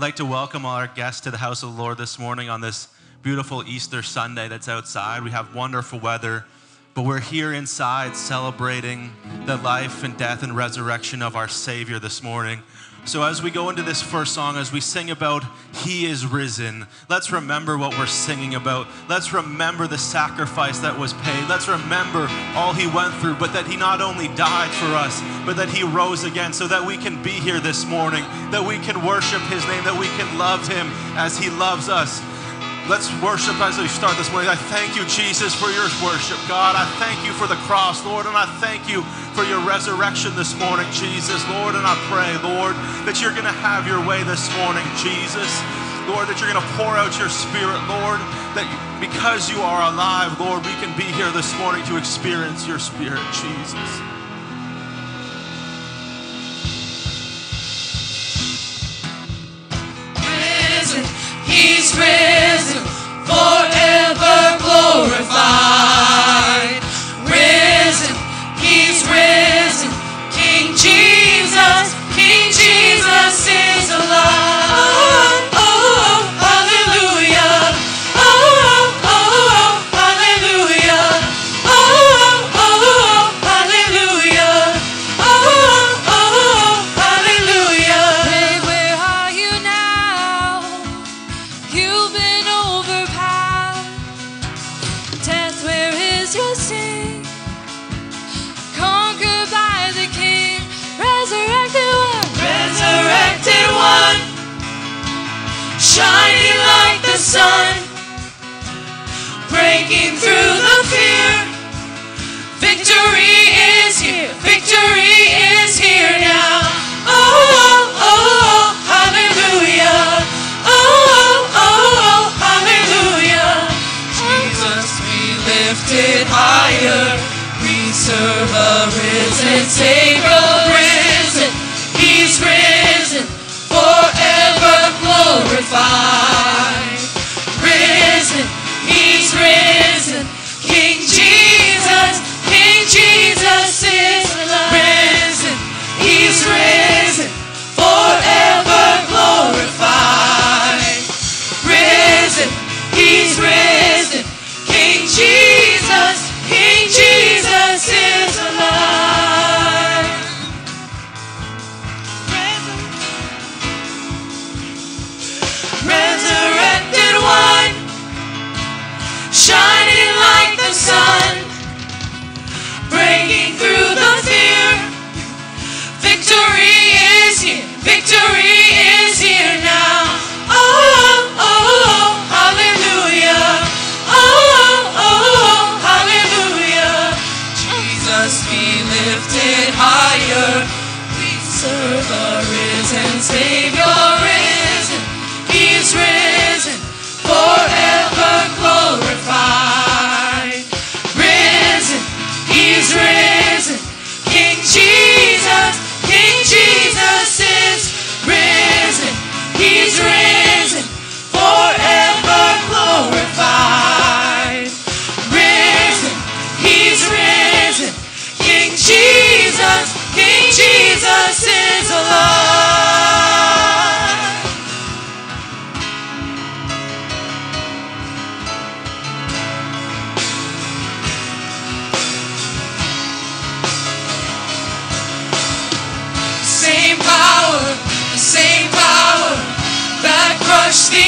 I'd like to welcome our guests to the house of the Lord this morning on this beautiful Easter Sunday that's outside. We have wonderful weather, but we're here inside celebrating the life and death and resurrection of our Savior this morning. So, as we go into this first song, as we sing about He is risen, let's remember what we're singing about. Let's remember the sacrifice that was paid. Let's remember all He went through, but that He not only died for us, but that He rose again so that we can be here this morning, that we can worship His name, that we can love Him as He loves us. Let's worship as we start this morning. I thank you, Jesus, for your worship, God. I thank you for the cross, Lord, and I thank you for your resurrection this morning, Jesus, Lord. And I pray, Lord, that you're going to have your way this morning, Jesus. Lord, that you're going to pour out your spirit, Lord, that because you are alive, Lord, we can be here this morning to experience your spirit, Jesus. He's risen, forever glorified. Sun, breaking through the fear. Victory is here, victory is here now. Oh, oh, oh, oh hallelujah. Savior, Is alive. Same power, the same power that crushed the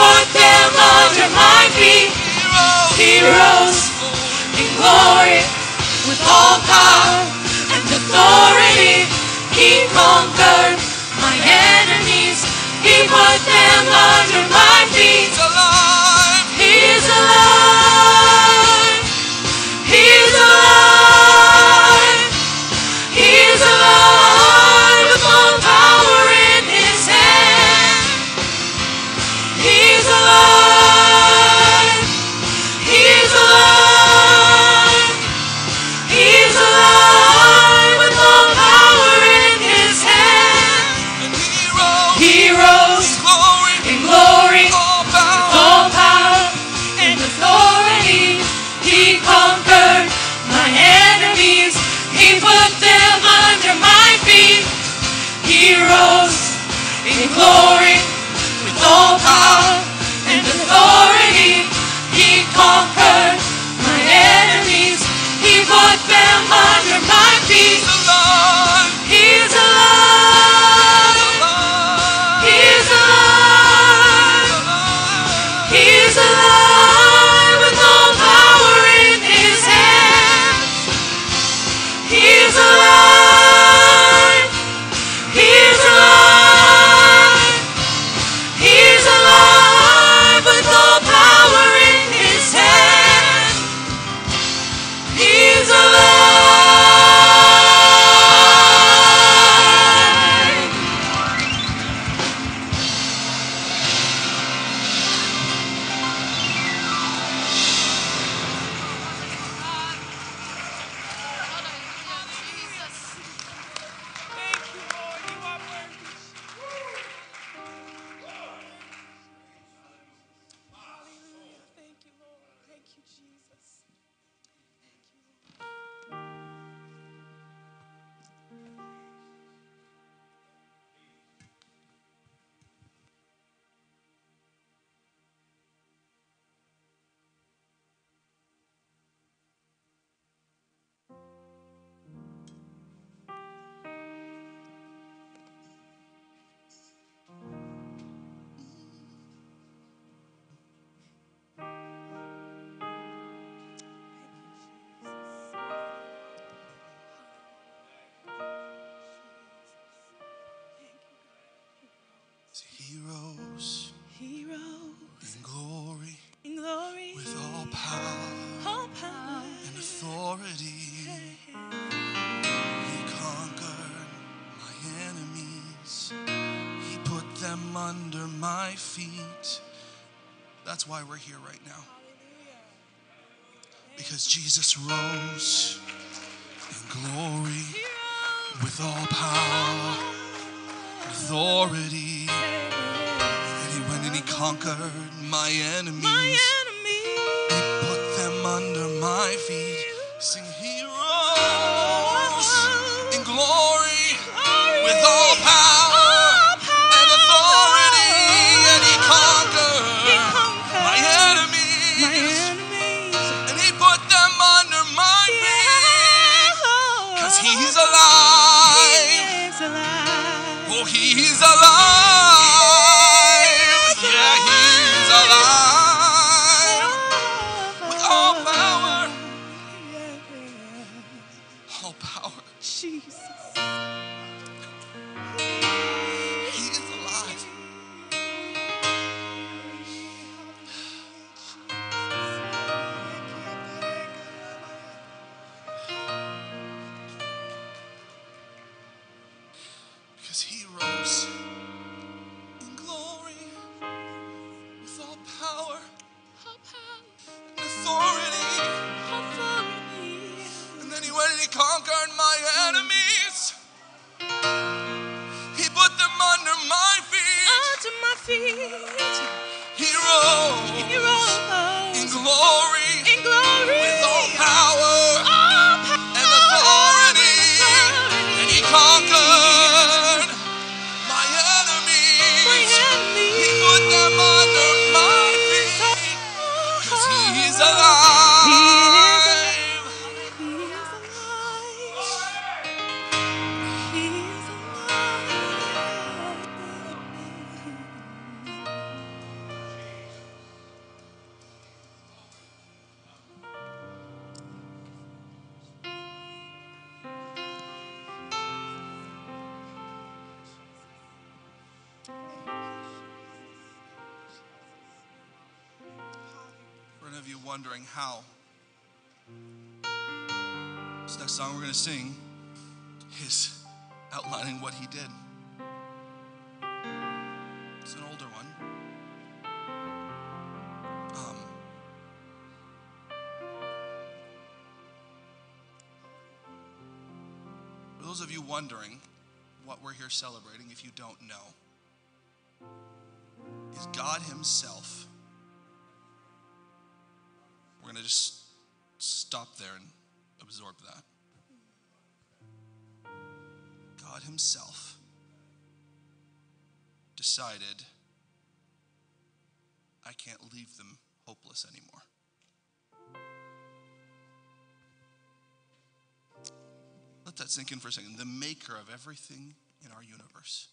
put them under my feet. Heroes in glory, with all power and authority, he conquered my enemies. He put them under my feet. Why we're here right now. Because Jesus rose in glory with all power and authority. And he went and he conquered my enemies. How, this next song we're going to sing is outlining what he did. It's an older one. Um, for those of you wondering what we're here celebrating, if you don't know, is God Himself to just stop there and absorb that. God Himself decided, I can't leave them hopeless anymore. Let that sink in for a second. The maker of everything in our universe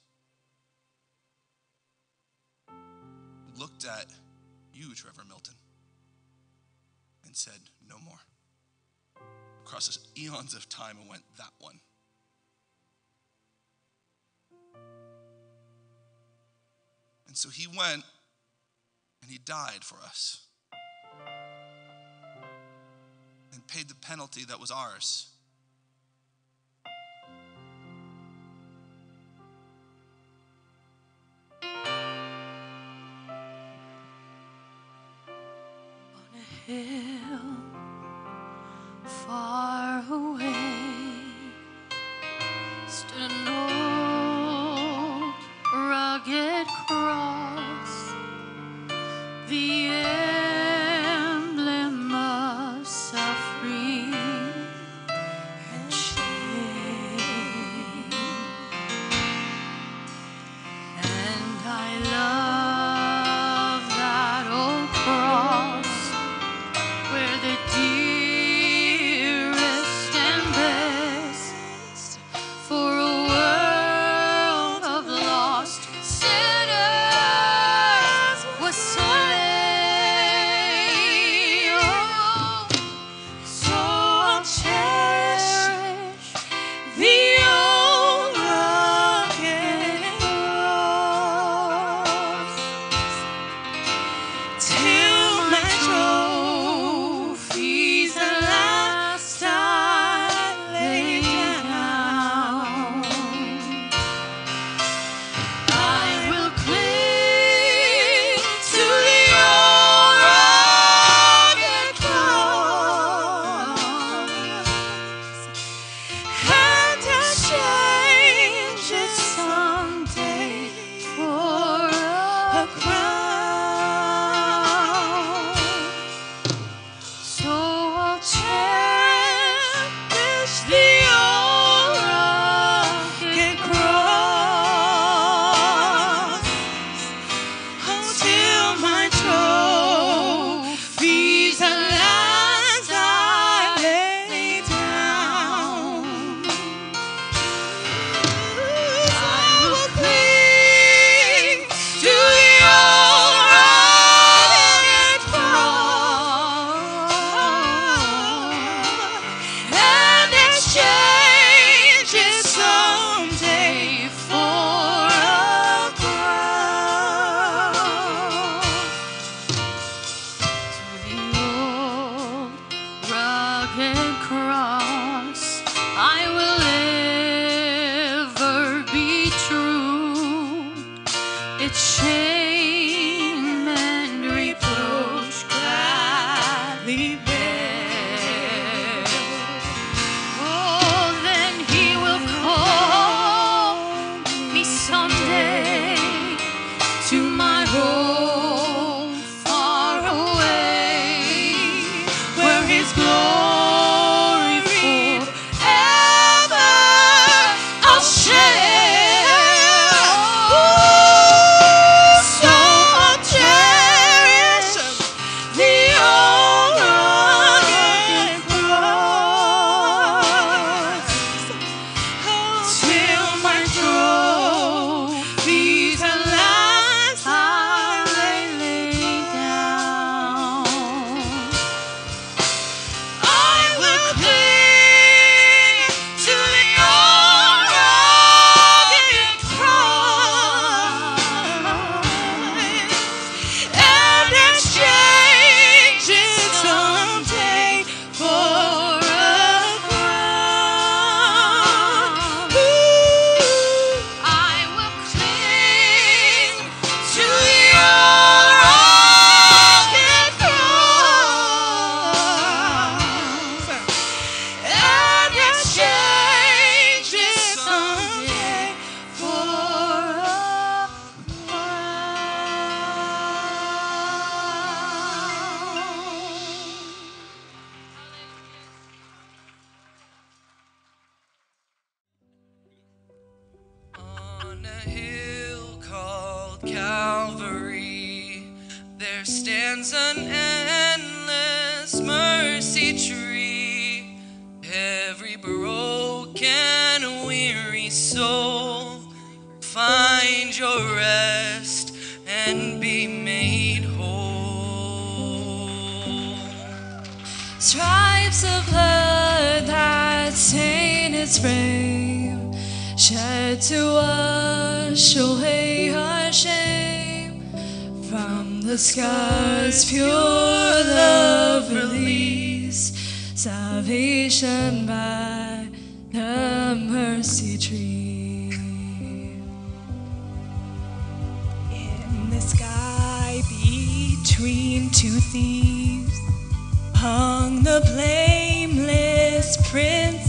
looked at you, Trevor Milton and said, No more. Across eons of time and went, That one. And so he went and he died for us and paid the penalty that was ours.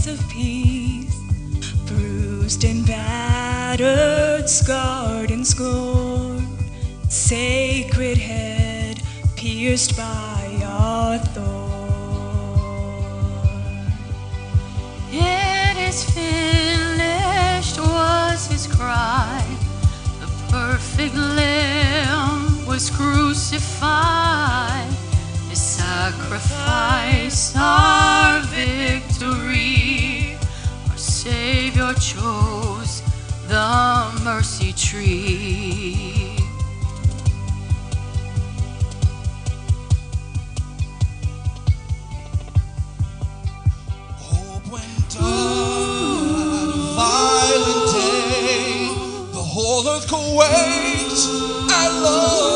of peace, bruised and battered, scarred and scorned, sacred head pierced by our thorn. It is finished was his cry, the perfect lamb was crucified, his sacrifice our victory. Savior chose the mercy tree. Hope went up at a violent day. The whole earth quaked at love.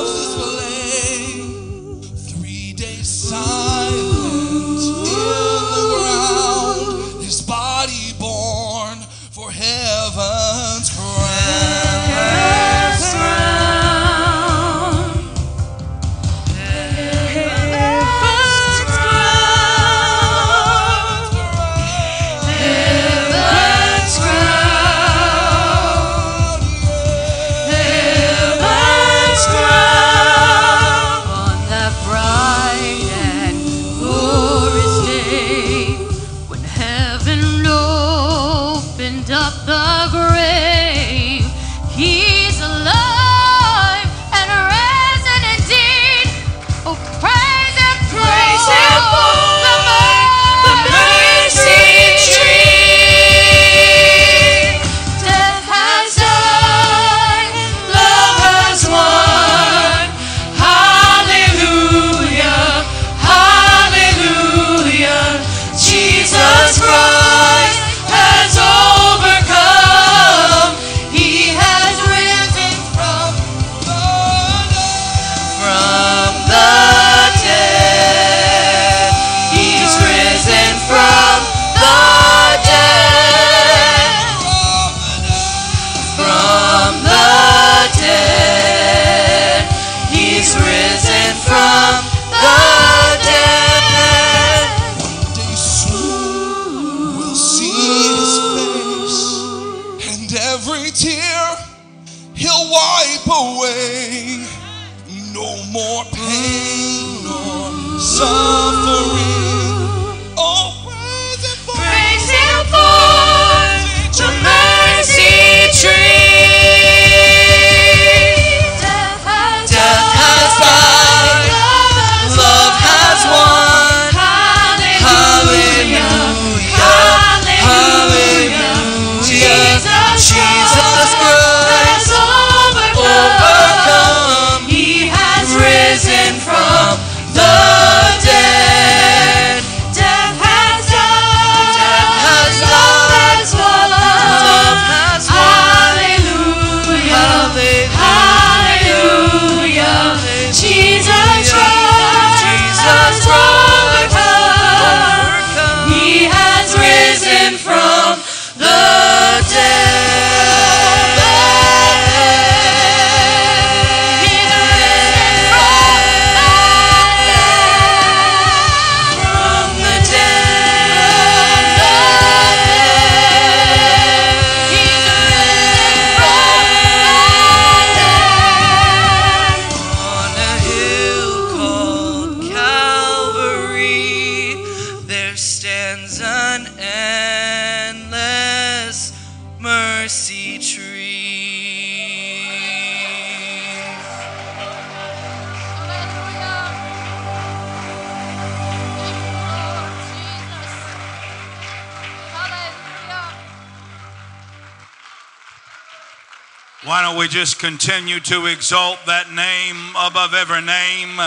Why don't we just continue to exalt that name above every name?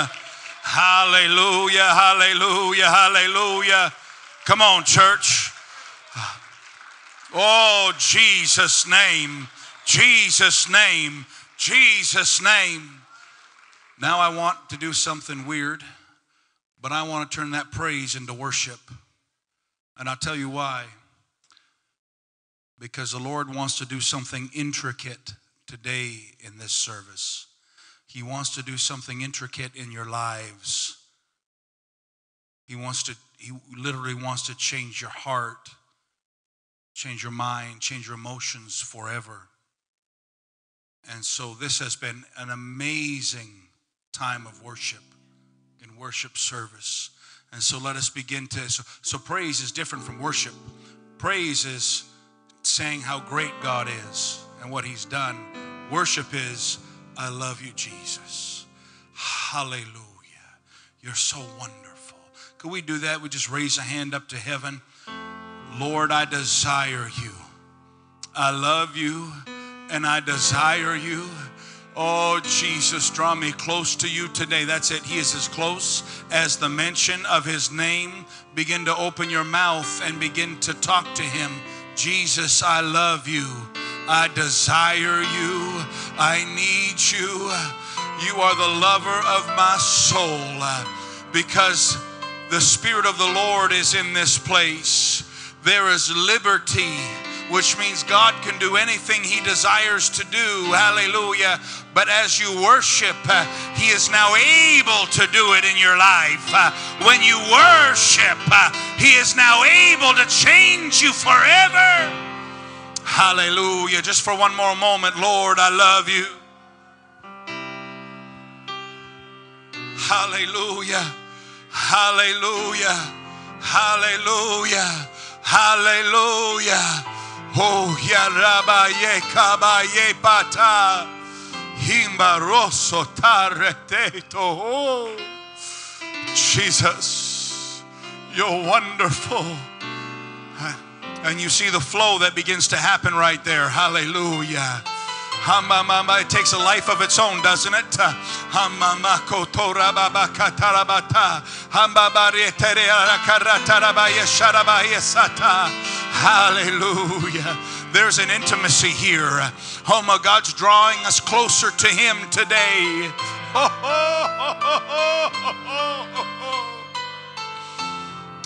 Hallelujah, hallelujah, hallelujah. Come on, church. Oh, Jesus' name, Jesus' name, Jesus' name. Now I want to do something weird, but I want to turn that praise into worship. And I'll tell you why. Because the Lord wants to do something intricate today in this service. He wants to do something intricate in your lives. He wants to, he literally wants to change your heart, change your mind, change your emotions forever. And so this has been an amazing time of worship in worship service. And so let us begin to. So, so praise is different from worship. Praise is saying how great God is and what He's done. Worship is, I love you, Jesus. Hallelujah. You're so wonderful. Could we do that? We just raise a hand up to heaven. Lord, I desire you. I love you and I desire you. Oh, Jesus, draw me close to you today. That's it. He is as close as the mention of his name. Begin to open your mouth and begin to talk to him. Jesus, I love you. I desire you. I need you. You are the lover of my soul because the Spirit of the Lord is in this place. There is liberty which means God can do anything He desires to do. Hallelujah. But as you worship, uh, He is now able to do it in your life. Uh, when you worship, uh, He is now able to change you forever. Hallelujah. Just for one more moment, Lord, I love you. Hallelujah. Hallelujah. Hallelujah. Hallelujah. Oh, yarabaye kabaye pata. Himbaroso tareteto. Oh, Jesus, you're wonderful. And you see the flow that begins to happen right there. Hallelujah. It takes a life of its own, doesn't it? Hallelujah. There's an intimacy here. Oh my God's drawing us closer to Him today.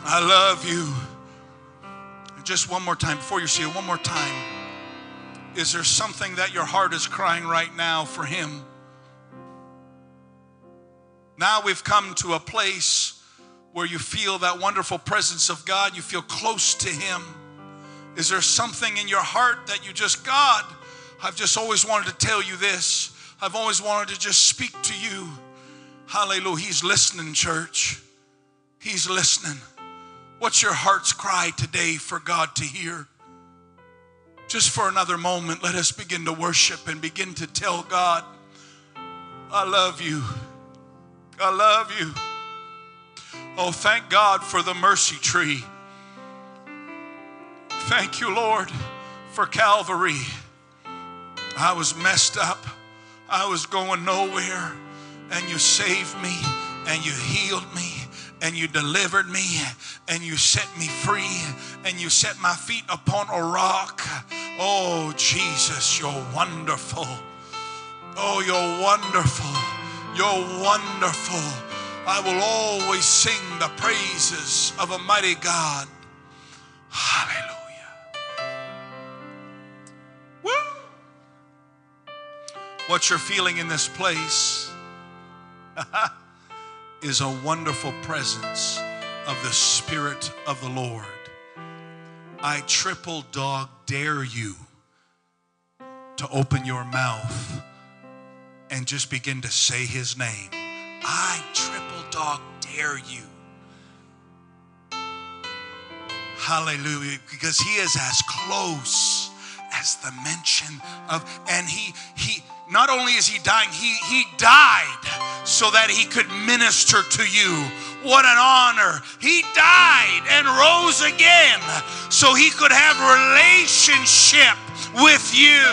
I love you. Just one more time before you see it, one more time. Is there something that your heart is crying right now for Him? Now we've come to a place where you feel that wonderful presence of God, you feel close to Him. Is there something in your heart that you just, God, I've just always wanted to tell you this. I've always wanted to just speak to you. Hallelujah. He's listening, church. He's listening. What's your heart's cry today for God to hear? Just for another moment, let us begin to worship and begin to tell God, I love you. I love you. Oh, thank God for the mercy tree. Thank you, Lord, for Calvary. I was messed up. I was going nowhere, and you saved me, and you healed me, and you delivered me, and you set me free, and you set my feet upon a rock. Oh, Jesus, you're wonderful. Oh, you're wonderful. You're wonderful. I will always sing the praises of a mighty God. Hallelujah. Woo! What you're feeling in this place is a wonderful presence of the Spirit of the Lord. I triple dog dare you to open your mouth and just begin to say his name. I triple dog dare you. Hallelujah. Because he is as close as the mention of, and he, he, not only is he dying, he, he died so that he could minister to you. What an honor. He died and rose again so he could have relationship with you.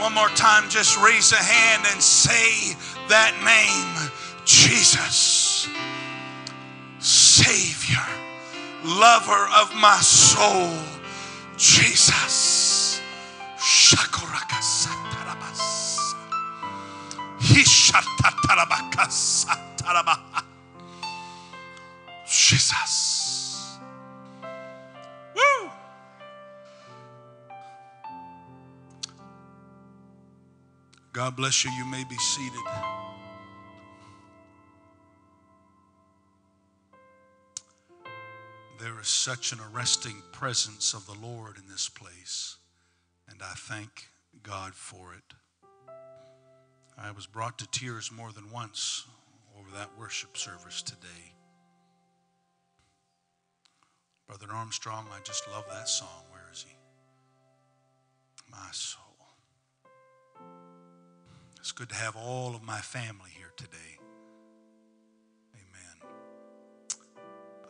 One more time, just raise a hand and say that name Jesus, Savior, lover of my soul, Jesus. Shakurakasatarabas. Jesus. Woo! God bless you. You may be seated. There is such an arresting presence of the Lord in this place, and I thank God for it. I was brought to tears more than once over that worship service today. Brother Armstrong, I just love that song. Where is he? My soul. It's good to have all of my family here today. Amen.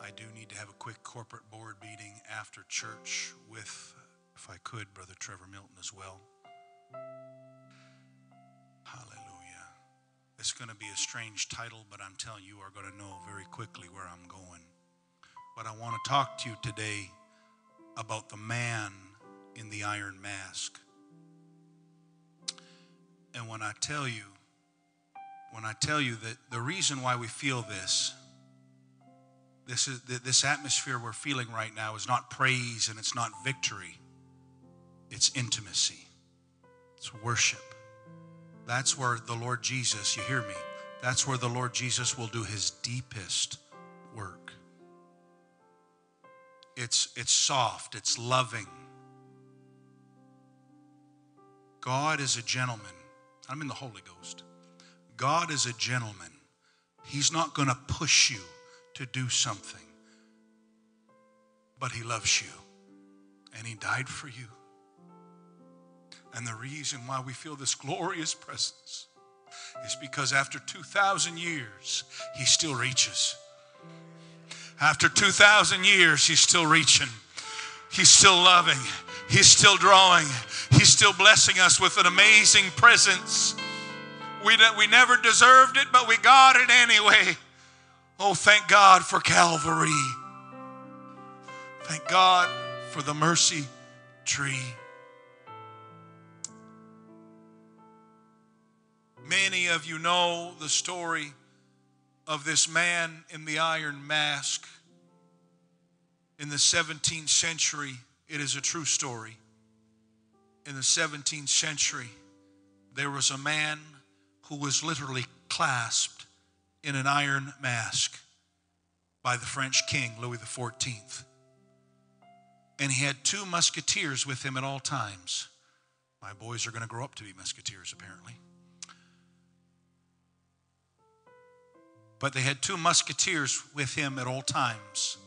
I do need to have a quick corporate board meeting after church with, if I could, Brother Trevor Milton as well. It's going to be a strange title, but I'm telling you, you are going to know very quickly where I'm going. But I want to talk to you today about the man in the iron mask. And when I tell you, when I tell you that the reason why we feel this, this is this atmosphere we're feeling right now is not praise and it's not victory. It's intimacy. It's worship. That's where the Lord Jesus, you hear me? That's where the Lord Jesus will do his deepest work. It's it's soft, it's loving. God is a gentleman. I'm in the Holy Ghost. God is a gentleman. He's not going to push you to do something, but He loves you and He died for you. And the reason why we feel this glorious presence is because after 2,000 years, He still reaches. After 2,000 years, He's still reaching. He's still loving. He's still drawing. He's still blessing us with an amazing presence. We, we never deserved it, but we got it anyway. Oh, thank God for Calvary. Thank God for the mercy tree. Many of you know the story of this man in the iron mask in the 17th century. It is a true story. In the 17th century, there was a man who was literally clasped in an iron mask by the French king, Louis XIV. And he had two musketeers with him at all times. My boys are going to grow up to be musketeers, apparently. But they had two musketeers with him at all times.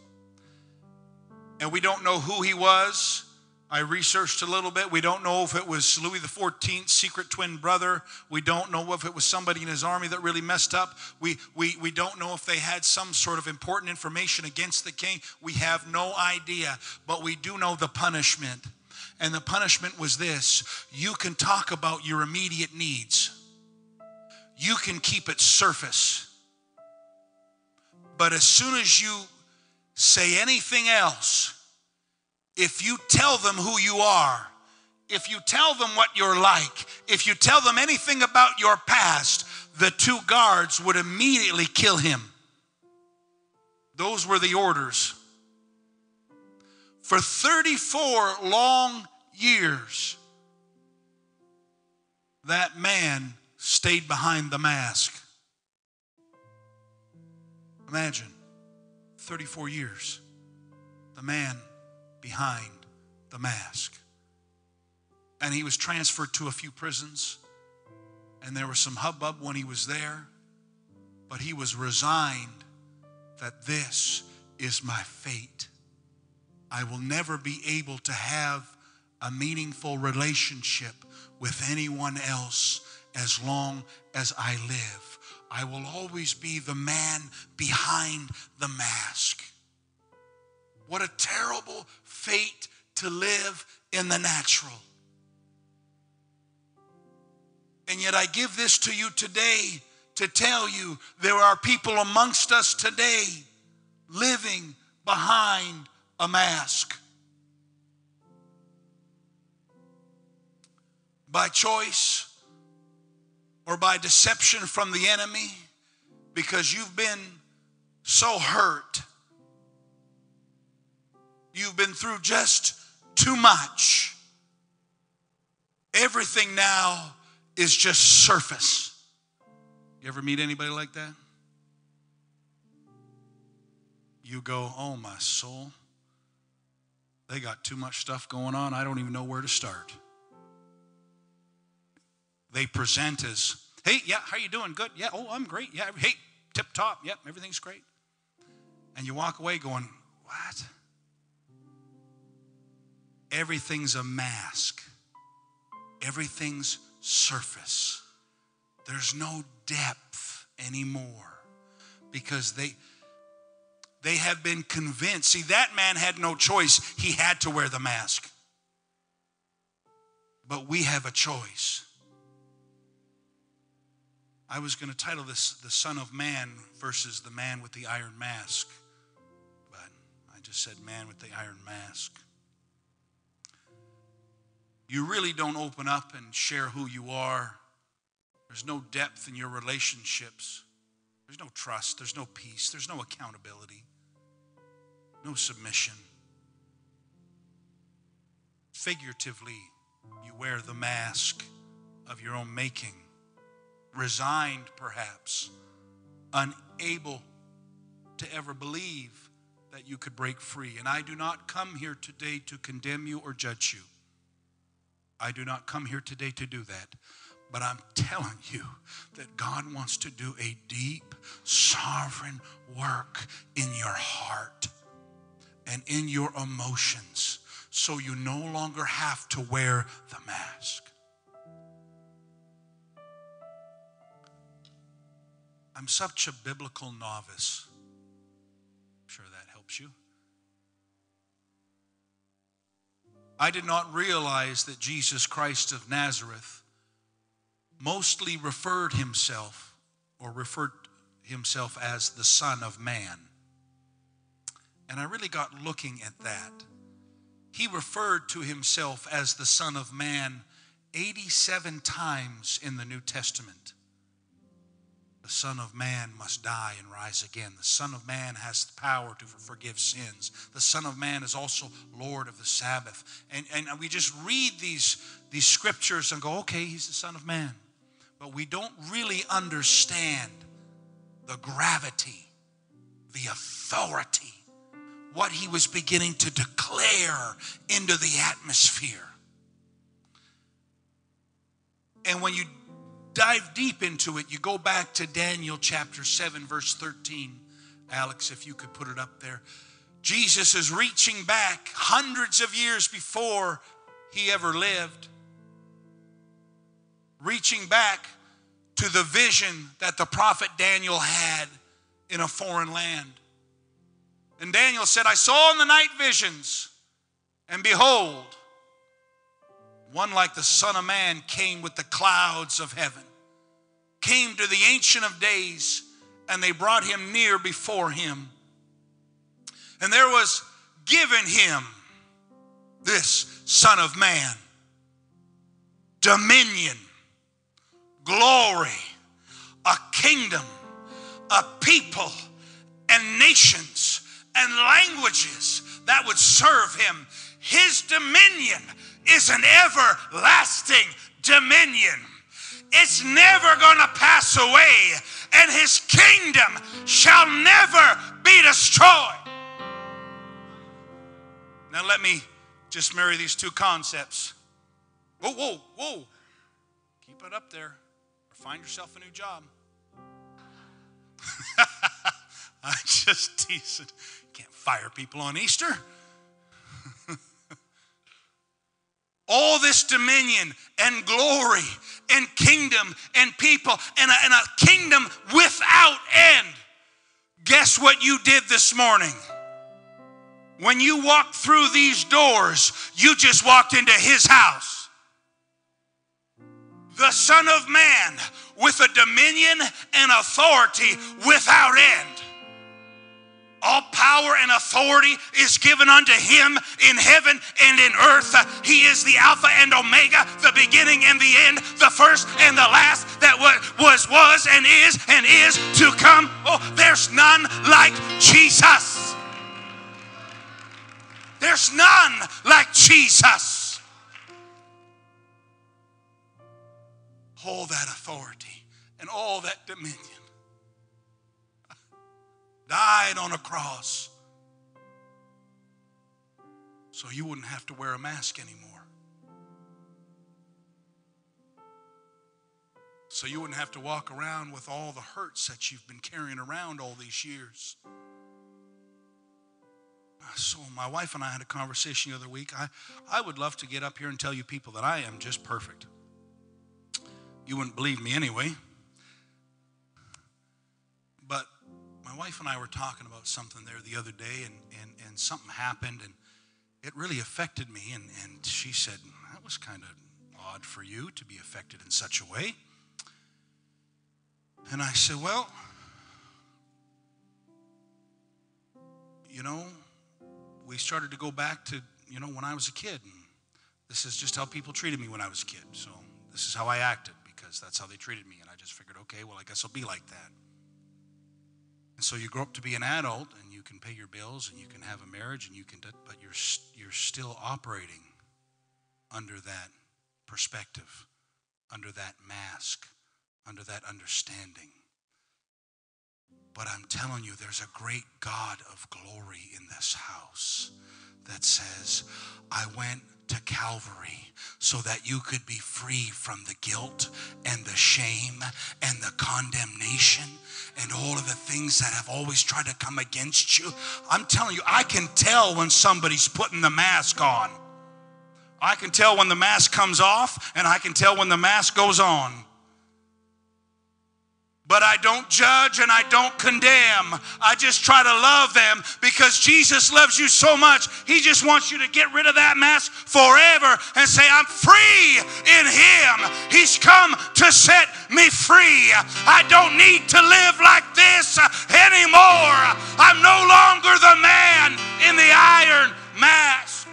And we don't know who he was. I researched a little bit. We don't know if it was Louis XIV's secret twin brother. We don't know if it was somebody in his army that really messed up. We, we, we don't know if they had some sort of important information against the king. We have no idea. But we do know the punishment. And the punishment was this you can talk about your immediate needs, you can keep it surface. But as soon as you say anything else, if you tell them who you are, if you tell them what you're like, if you tell them anything about your past, the two guards would immediately kill him. Those were the orders. For 34 long years, that man stayed behind the mask. Imagine 34 years, the man behind the mask. And he was transferred to a few prisons, and there was some hubbub when he was there, but he was resigned that this is my fate. I will never be able to have a meaningful relationship with anyone else as long as I live. I will always be the man behind the mask. What a terrible fate to live in the natural. And yet I give this to you today to tell you there are people amongst us today living behind a mask. By choice or by deception from the enemy because you've been so hurt. You've been through just too much. Everything now is just surface. You ever meet anybody like that? You go, oh, my soul. They got too much stuff going on. I don't even know where to start. They present as, hey, yeah, how you doing? Good. Yeah, oh, I'm great. Yeah, hey, tip top. Yep, everything's great. And you walk away going, what? Everything's a mask. Everything's surface. There's no depth anymore because they they have been convinced. See, that man had no choice. He had to wear the mask. But we have a choice. I was going to title this The Son of Man versus the Man with the Iron Mask, but I just said Man with the Iron Mask. You really don't open up and share who you are. There's no depth in your relationships. There's no trust. There's no peace. There's no accountability. No submission. Figuratively, you wear the mask of your own making, resigned perhaps, unable to ever believe that you could break free. And I do not come here today to condemn you or judge you. I do not come here today to do that. But I'm telling you that God wants to do a deep, sovereign work in your heart and in your emotions so you no longer have to wear the mask. I'm such a biblical novice. I'm sure that helps you. I did not realize that Jesus Christ of Nazareth mostly referred himself or referred himself as the Son of Man. And I really got looking at that. He referred to himself as the Son of Man 87 times in the New Testament. The Son of Man must die and rise again. The Son of Man has the power to forgive sins. The Son of Man is also Lord of the Sabbath. And, and we just read these, these scriptures and go, okay, he's the Son of Man. But we don't really understand the gravity, the authority, what he was beginning to declare into the atmosphere. And when you dive deep into it, you go back to Daniel chapter 7, verse 13. Alex, if you could put it up there. Jesus is reaching back hundreds of years before he ever lived, reaching back to the vision that the prophet Daniel had in a foreign land. And Daniel said, I saw in the night visions, and behold, one like the Son of Man came with the clouds of heaven, came to the Ancient of Days, and they brought him near before him. And there was given him this Son of Man dominion, glory, a kingdom, a people, and nations and languages that would serve him. His dominion is an everlasting dominion. It's never going to pass away, and his kingdom shall never be destroyed. Now, let me just marry these two concepts. Whoa, whoa, whoa. Keep it up there, or find yourself a new job. I just teasing. Can't fire people on Easter. All this dominion and glory and kingdom and people and a, and a kingdom without end. Guess what you did this morning? When you walked through these doors, you just walked into his house. the Son of Man with a dominion and authority without end. All power and authority is given unto him in heaven and in earth. He is the Alpha and Omega, the beginning and the end, the first and the last that wa- was, was, and is, and is to come. Oh, there's none like Jesus. There's none like Jesus. All that authority and all that dominion died on a cross so you wouldn't have to wear a mask anymore. So you wouldn't have to walk around with all the hurts that you've been carrying around all these years. So my wife and I had a conversation the other week. I, I would love to get up here and tell you people that I am just perfect. You wouldn't believe me anyway. My wife and I were talking about something there the other day, and, and, and something happened, and it really affected me. And, and she said, That was kind of odd for you to be affected in such a way. And I said, Well, you know, we started to go back to, you know, when I was a kid. And this is just how people treated me when I was a kid. So this is how I acted because that's how they treated me. And I just figured, okay, well, I guess I'll be like that. And so you grow up to be an adult and you can pay your bills and you can have a marriage and you can, but you're, you're still operating under that perspective, under that mask, under that understanding. But I'm telling you, there's a great God of glory in this house that says, I went to Calvary so that you could be free from the guilt and the shame and the condemnation and all of the things that have always tried to come against you. I'm telling you, I can tell when somebody's putting the mask on. I can tell when the mask comes off, and I can tell when the mask goes on but I don't judge and I don't condemn. I just try to love them because Jesus loves you so much. He just wants you to get rid of that mask forever and say, I'm free in Him. He's come to set me free. I don't need to live like this anymore. I'm no longer the man in the iron mask.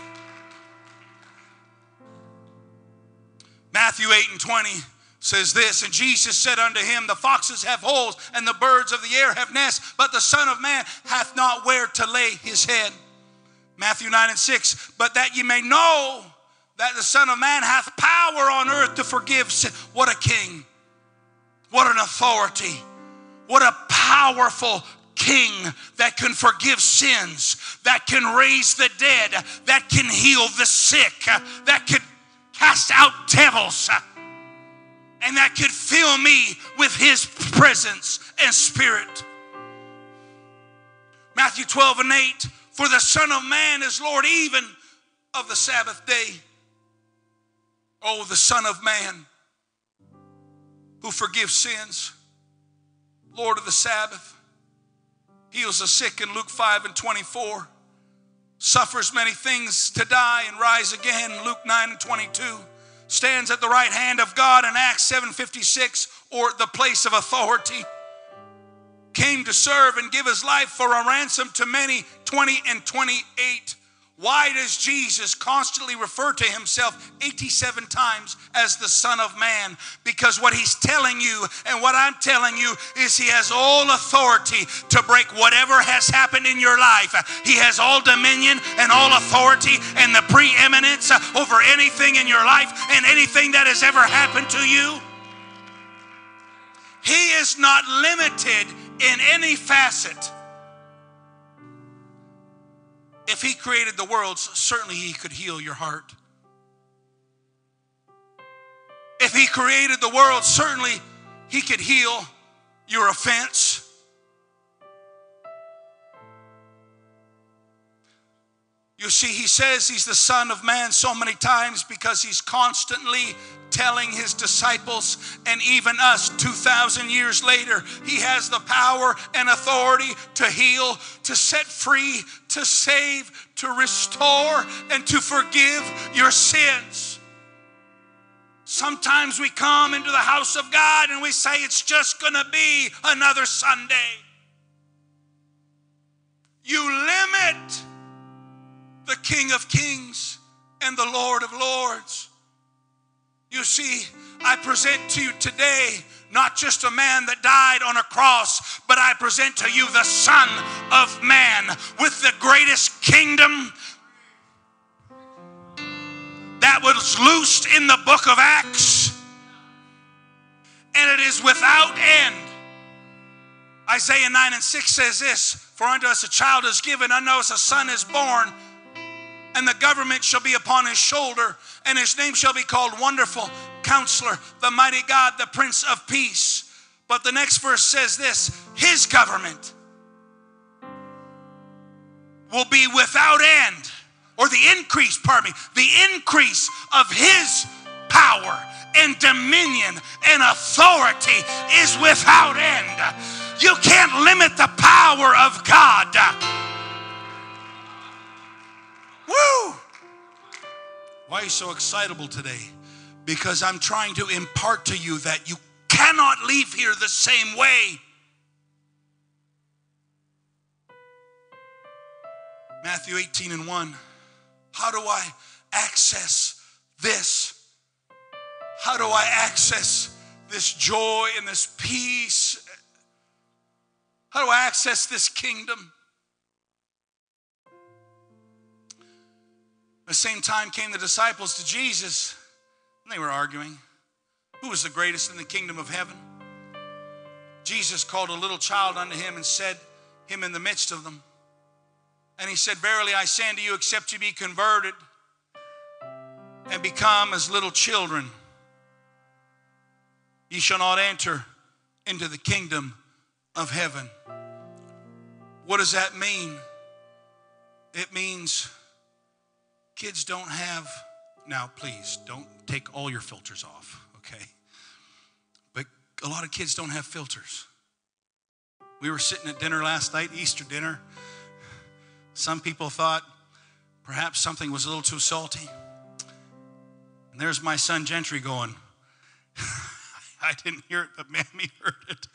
Matthew 8 and 20 says this And Jesus said unto him, The foxes have holes, and the birds of the air have nests, but the Son of Man hath not where to lay his head. Matthew 9 and 6 But that ye may know that the Son of Man hath power on earth to forgive sin. What a king! What an authority! What a powerful king that can forgive sins, that can raise the dead, that can heal the sick, that can cast out devils and that could fill me with his presence and spirit. Matthew 12 and 8 For the Son of Man is Lord even of the Sabbath day. Oh, the Son of Man who forgives sins, Lord of the Sabbath, heals the sick in Luke 5 and 24, suffers many things to die and rise again, Luke 9 and 22 stands at the right hand of God in Acts 7:56 or the place of authority came to serve and give his life for a ransom to many 20 and 28 why does Jesus constantly refer to himself 87 times as the Son of Man? Because what he's telling you and what I'm telling you is he has all authority to break whatever has happened in your life. He has all dominion and all authority and the preeminence over anything in your life and anything that has ever happened to you. He is not limited in any facet. If he created the worlds, certainly he could heal your heart. If he created the world, certainly he could heal your offense. You see, he says he's the Son of Man so many times because he's constantly telling his disciples and even us 2,000 years later, he has the power and authority to heal, to set free, to save, to restore, and to forgive your sins. Sometimes we come into the house of God and we say it's just going to be another Sunday. You limit the King of Kings and the Lord of Lords. You see, I present to you today not just a man that died on a cross, but I present to you the Son of Man with the greatest kingdom that was loosed in the book of Acts, and it is without end. Isaiah 9 and 6 says this For unto us a child is given, unto us a son is born, and the government shall be upon his shoulder, and his name shall be called Wonderful Counselor, the Mighty God, the Prince of Peace. But the next verse says this His government will be without end, or the increase, pardon me, the increase of His power and dominion and authority is without end. You can't limit the power of God. Woo! Why are you so excitable today? Because I'm trying to impart to you that you cannot leave here the same way. Matthew 18 and 1. How do I access this? How do I access this joy and this peace? How do I access this kingdom? At the same time came the disciples to Jesus, and they were arguing. Who was the greatest in the kingdom of heaven? Jesus called a little child unto him and set him in the midst of them. And he said, Verily I say unto you, except you be converted and become as little children, ye shall not enter into the kingdom of heaven. What does that mean? It means kids don't have, now please don't take all your filters off, okay? But a lot of kids don't have filters. We were sitting at dinner last night, Easter dinner. Some people thought perhaps something was a little too salty. And there's my son Gentry going, I didn't hear it, but Mammy heard it.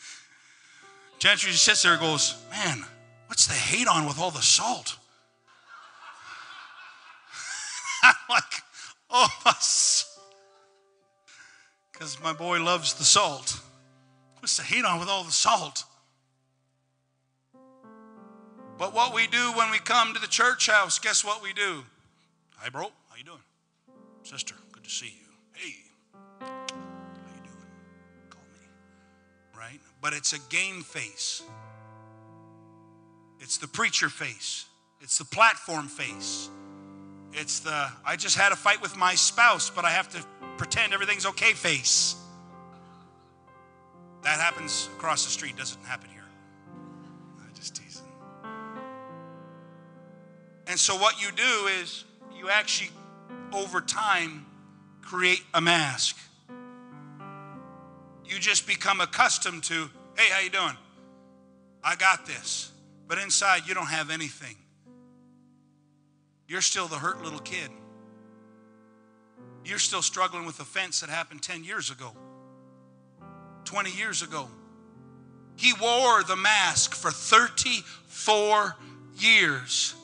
Gentry just sits there and goes, Man, what's the hate on with all the salt? I'm like, oh, because my boy loves the salt. What's the hate on with all the salt? But what we do when we come to the church house, guess what we do? Hi, bro. How you doing? Sister, good to see you. Hey, how you doing? Call me. Right? But it's a game face. It's the preacher face. It's the platform face. It's the I just had a fight with my spouse, but I have to pretend everything's okay face. That happens across the street, doesn't happen here. I just teasing. And so what you do is you actually over time create a mask. You just become accustomed to, hey, how you doing? I got this. But inside you don't have anything. You're still the hurt little kid. You're still struggling with offense that happened 10 years ago, 20 years ago. He wore the mask for 34 years.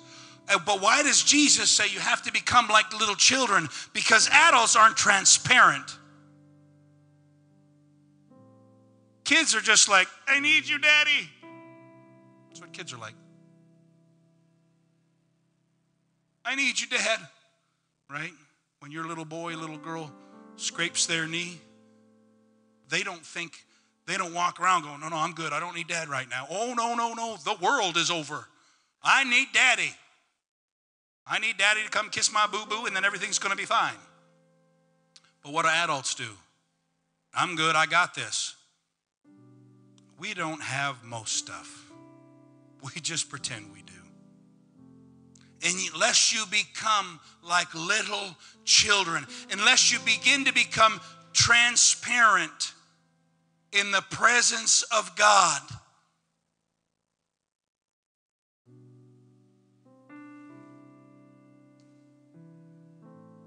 But why does Jesus say you have to become like little children? Because adults aren't transparent. Kids are just like, I need you, daddy. That's what kids are like. I need you, dad. Right? When your little boy, little girl scrapes their knee, they don't think, they don't walk around going, no, no, I'm good. I don't need dad right now. Oh, no, no, no. The world is over. I need daddy. I need daddy to come kiss my boo boo and then everything's going to be fine. But what do adults do? I'm good. I got this. We don't have most stuff. We just pretend we do. Unless you become like little children, unless you begin to become transparent in the presence of God,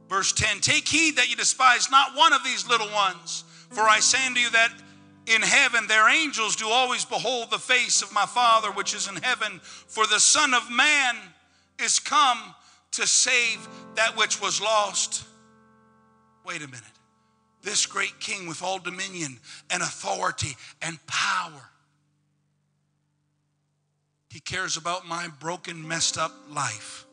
Verse 10 Take heed that you despise not one of these little ones, for I say unto you that in heaven their angels do always behold the face of my Father which is in heaven. For the Son of Man is come to save that which was lost. Wait a minute. This great king with all dominion and authority and power. He cares about my broken, messed up life.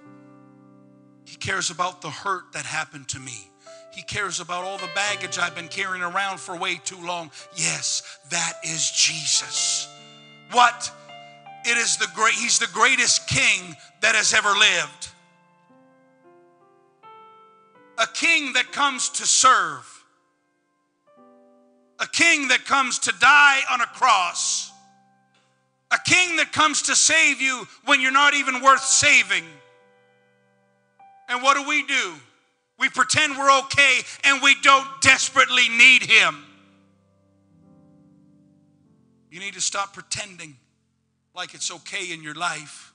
He cares about the hurt that happened to me. He cares about all the baggage I've been carrying around for way too long. Yes, that is Jesus. What? It is the great, he's the greatest king that has ever lived. A king that comes to serve. A king that comes to die on a cross. A king that comes to save you when you're not even worth saving. And what do we do? We pretend we're okay and we don't desperately need him. You need to stop pretending like it's okay in your life.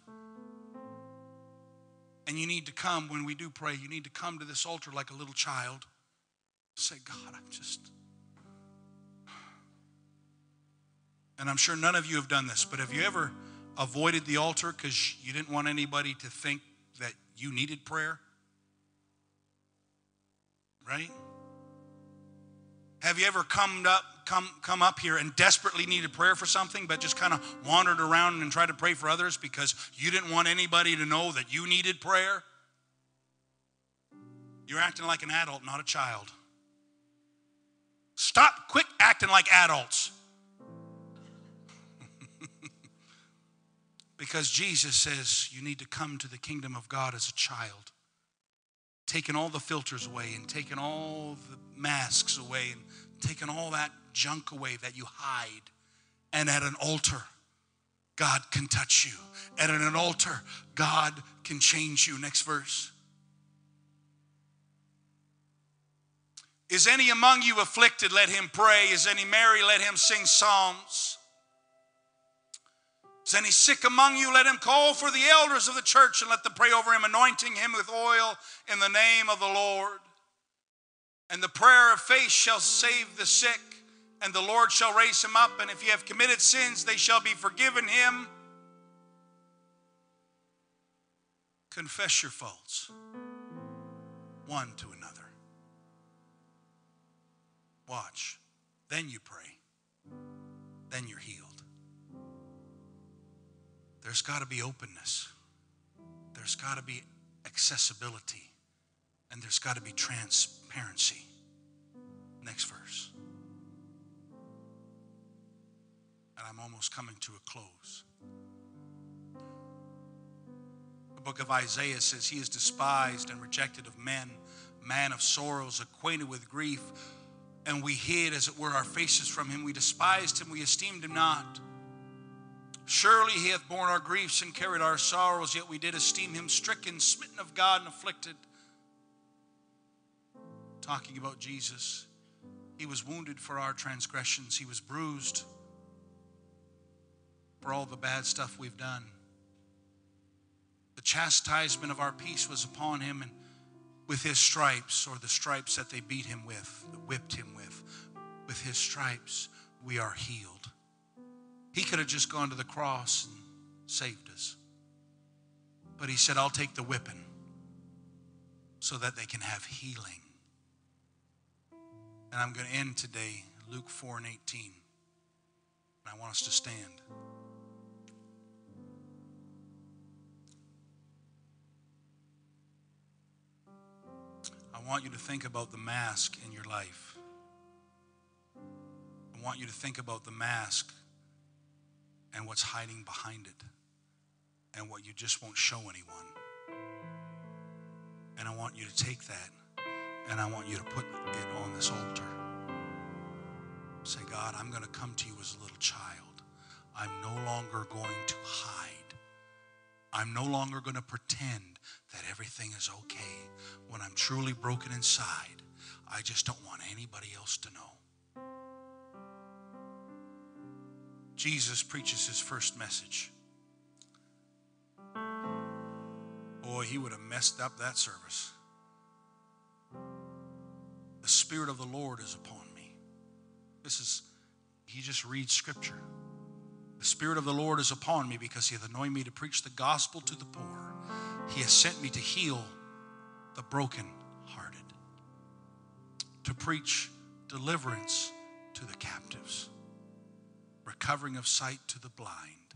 And you need to come when we do pray, you need to come to this altar like a little child. Say, God, I'm just. And I'm sure none of you have done this, but have you ever avoided the altar because you didn't want anybody to think that you needed prayer? Right? Have you ever come up come come up here and desperately needed prayer for something but just kind of wandered around and tried to pray for others because you didn't want anybody to know that you needed prayer? You're acting like an adult, not a child. Stop quick acting like adults. because Jesus says you need to come to the kingdom of God as a child Taking all the filters away and taking all the masks away and taken all that junk away that you hide. And at an altar, God can touch you. And at an altar, God can change you. Next verse. Is any among you afflicted? Let him pray. Is any merry? Let him sing psalms. Is any sick among you? Let him call for the elders of the church and let them pray over him, anointing him with oil in the name of the Lord. And the prayer of faith shall save the sick, and the Lord shall raise him up. And if you have committed sins, they shall be forgiven him. Confess your faults one to another. Watch. Then you pray. Then you're healed. There's got to be openness. There's got to be accessibility. And there's got to be transparency. Next verse. And I'm almost coming to a close. The book of Isaiah says, He is despised and rejected of men, man of sorrows, acquainted with grief. And we hid, as it were, our faces from him. We despised him, we esteemed him not. Surely he hath borne our griefs and carried our sorrows, yet we did esteem him stricken, smitten of God, and afflicted. Talking about Jesus. He was wounded for our transgressions, he was bruised for all the bad stuff we've done. The chastisement of our peace was upon him, and with his stripes, or the stripes that they beat him with, whipped him with, with his stripes, we are healed. He could have just gone to the cross and saved us. But he said, I'll take the whipping so that they can have healing. And I'm going to end today, Luke 4 and 18. And I want us to stand. I want you to think about the mask in your life. I want you to think about the mask and what's hiding behind it and what you just won't show anyone. And I want you to take that and I want you to put it on this altar. Say, God, I'm going to come to you as a little child. I'm no longer going to hide. I'm no longer going to pretend that everything is okay when I'm truly broken inside. I just don't want anybody else to know. Jesus preaches his first message. Boy, he would have messed up that service. Spirit of the Lord is upon me. This is, he just reads scripture. The Spirit of the Lord is upon me because he hath anointed me to preach the gospel to the poor. He has sent me to heal the brokenhearted, to preach deliverance to the captives, recovering of sight to the blind,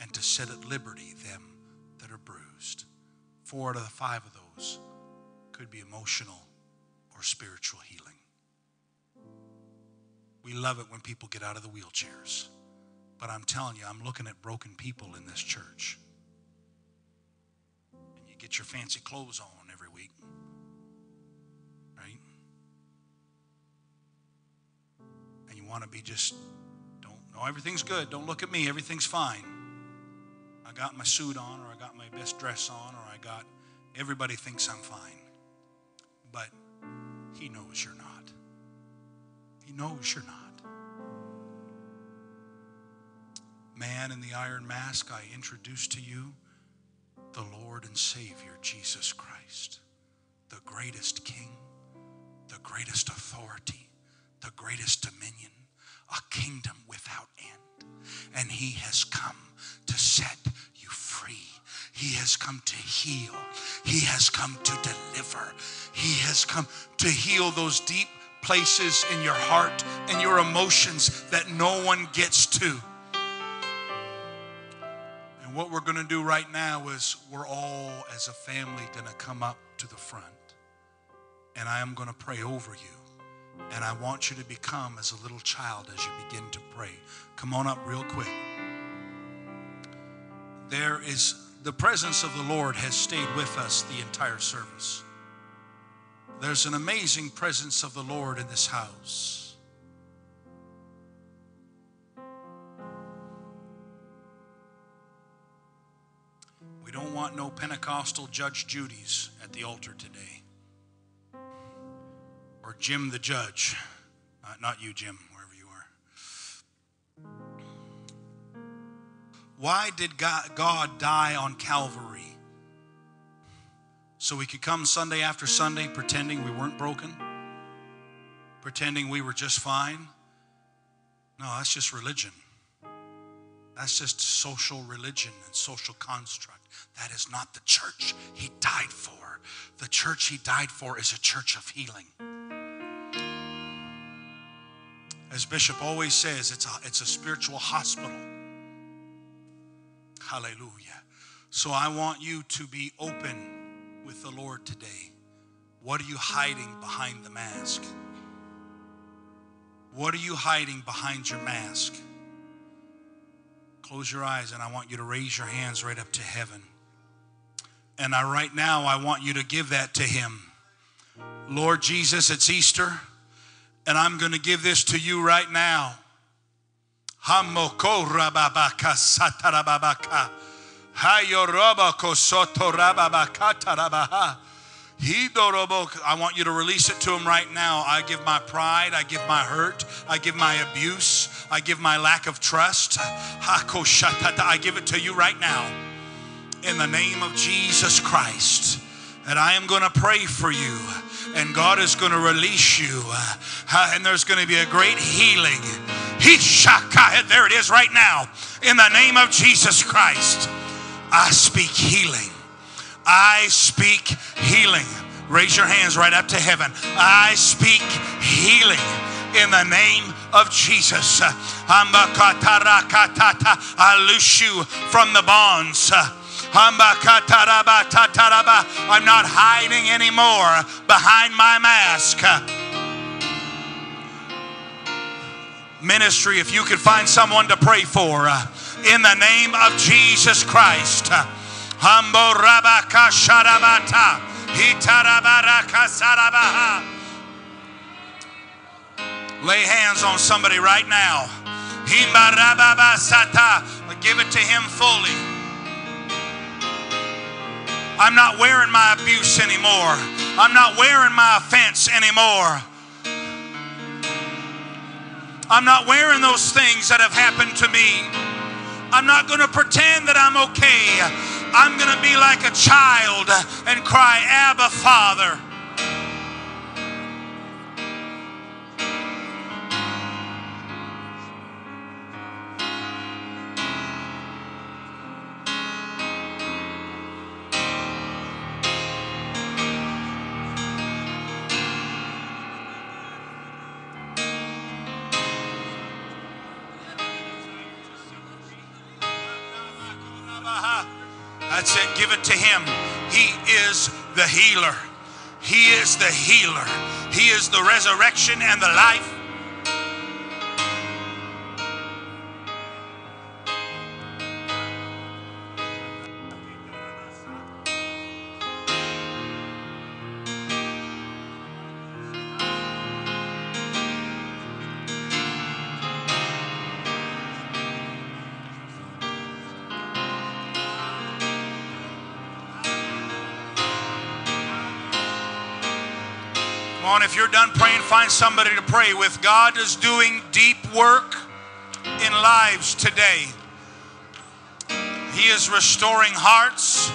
and to set at liberty them that are bruised. Four out of the five of those could be emotional or spiritual healing. We love it when people get out of the wheelchairs. But I'm telling you, I'm looking at broken people in this church. And you get your fancy clothes on every week, right? And you want to be just, don't, no, everything's good. Don't look at me. Everything's fine. I got my suit on, or I got my best dress on, or I got, everybody thinks I'm fine. But He knows you're not. He knows you're not. Man in the iron mask, I introduce to you the Lord and Savior, Jesus Christ, the greatest King, the greatest authority, the greatest dominion, a kingdom without end. And He has come to set you free. He has come to heal. He has come to deliver. He has come to heal those deep places in your heart and your emotions that no one gets to. And what we're going to do right now is we're all, as a family, going to come up to the front. And I am going to pray over you. And I want you to become as a little child as you begin to pray. Come on up real quick. There is the presence of the Lord has stayed with us the entire service. There's an amazing presence of the Lord in this house. We don't want no Pentecostal Judge Judy's at the altar today. Or Jim the Judge. Uh, not you, Jim, Why did God, God die on Calvary? So we could come Sunday after Sunday pretending we weren't broken? Pretending we were just fine? No, that's just religion. That's just social religion and social construct. That is not the church he died for. The church he died for is a church of healing. As Bishop always says, it's a, it's a spiritual hospital. Hallelujah. So I want you to be open with the Lord today. What are you hiding behind the mask? What are you hiding behind your mask? Close your eyes and I want you to raise your hands right up to heaven. And I, right now, I want you to give that to Him. Lord Jesus, it's Easter, and I'm going to give this to you right now. Hamoko rababaka satarababaka. Hayorobako sotorababaka tarabaha. I want you to release it to him right now. I give my pride, I give my hurt, I give my abuse, I give my lack of trust. I give it to you right now in the name of Jesus Christ. And I am going to pray for you, and God is going to release you, uh, uh, and there's going to be a great healing. There it is right now. In the name of Jesus Christ, I speak healing. I speak healing. Raise your hands right up to heaven. I speak healing in the name of Jesus. Uh, I loose you from the bonds. I'm not hiding anymore behind my mask. Ministry, if you could find someone to pray for uh, in the name of Jesus Christ. Hambo rabaka sharabata. Hitarabaraka sarabaha. Lay hands on somebody right now. Give it to him fully. I'm not wearing my abuse anymore. I'm not wearing my offense anymore. I'm not wearing those things that have happened to me. I'm not going to pretend that I'm okay. I'm going to be like a child and cry, Abba, Father. That's it. Give it to Him. He is the healer. He is the healer. He is the resurrection and the life. On, if you're done praying, find somebody to pray with. God is doing deep work in lives today. He is restoring hearts.